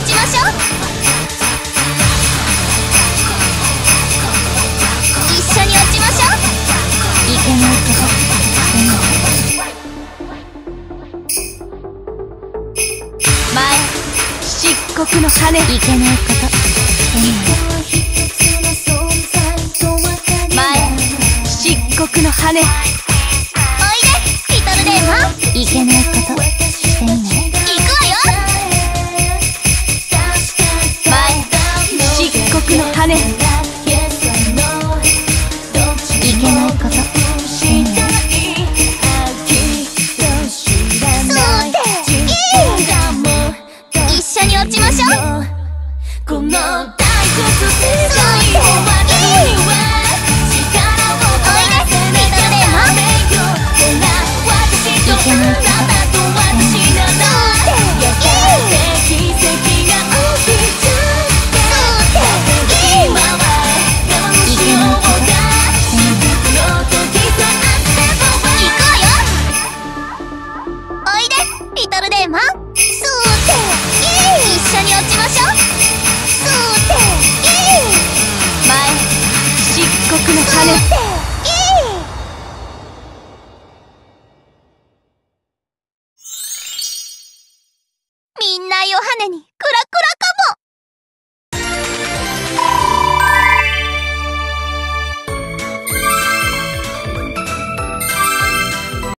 落ちましょう。一緒に落ちましょう。いけないこと前漆黒の羽いけないこと前漆黒の羽漆黒の羽いけないこと。一緒に落ちましょう。この大骨最後まの種みんなヨハネにクラクラか。